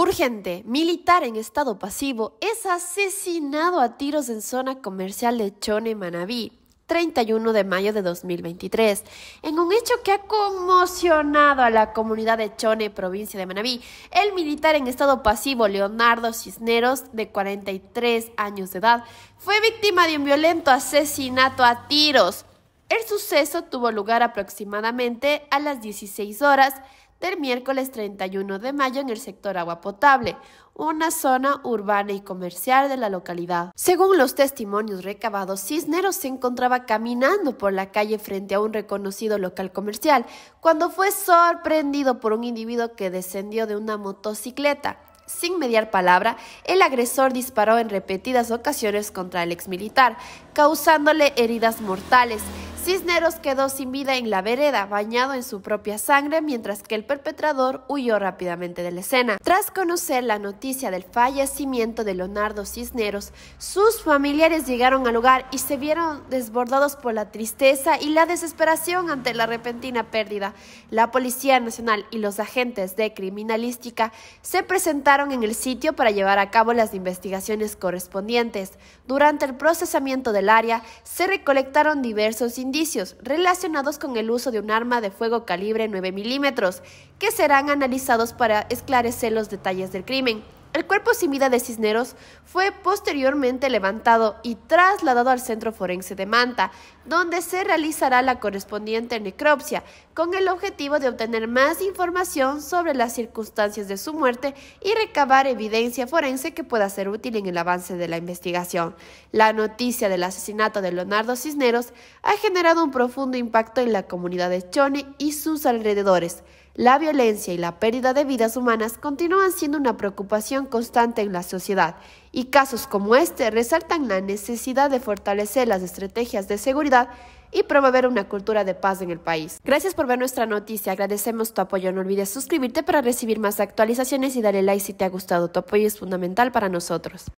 Urgente, militar en estado pasivo es asesinado a tiros en zona comercial de Chone, Manabí. 31 de mayo de 2023, en un hecho que ha conmocionado a la comunidad de Chone, provincia de Manabí. El militar en estado pasivo, Leonardo Cisneros, de 43 años de edad, fue víctima de un violento asesinato a tiros. El suceso tuvo lugar aproximadamente a las 16 horas del miércoles 31 de mayo en el sector agua potable, una zona urbana y comercial de la localidad. Según los testimonios recabados, Cisneros se encontraba caminando por la calle frente a un reconocido local comercial cuando fue sorprendido por un individuo que descendió de una motocicleta. Sin mediar palabra, el agresor disparó en repetidas ocasiones contra el exmilitar, causándole heridas mortales. Cisneros quedó sin vida en la vereda, bañado en su propia sangre, mientras que el perpetrador huyó rápidamente de la escena. Tras conocer la noticia del fallecimiento de Leonardo Cisneros, sus familiares llegaron al lugar y se vieron desbordados por la tristeza y la desesperación ante la repentina pérdida. La Policía Nacional y los agentes de criminalística se presentaron en el sitio para llevar a cabo las investigaciones correspondientes. Durante el procesamiento del área, se recolectaron diversos indicios relacionados con el uso de un arma de fuego calibre 9 milímetros, que serán analizados para esclarecer los detalles del crimen. El cuerpo sin vida de Cisneros fue posteriormente levantado y trasladado al Centro Forense de Manta, donde se realizará la correspondiente necropsia, con el objetivo de obtener más información sobre las circunstancias de su muerte y recabar evidencia forense que pueda ser útil en el avance de la investigación. La noticia del asesinato de Leonardo Cisneros ha generado un profundo impacto en la comunidad de Chone y sus alrededores. La violencia y la pérdida de vidas humanas continúan siendo una preocupación constante en la sociedad y casos como este resaltan la necesidad de fortalecer las estrategias de seguridad y promover una cultura de paz en el país. Gracias por ver nuestra noticia, agradecemos tu apoyo, no olvides suscribirte para recibir más actualizaciones y darle like si te ha gustado, tu apoyo es fundamental para nosotros.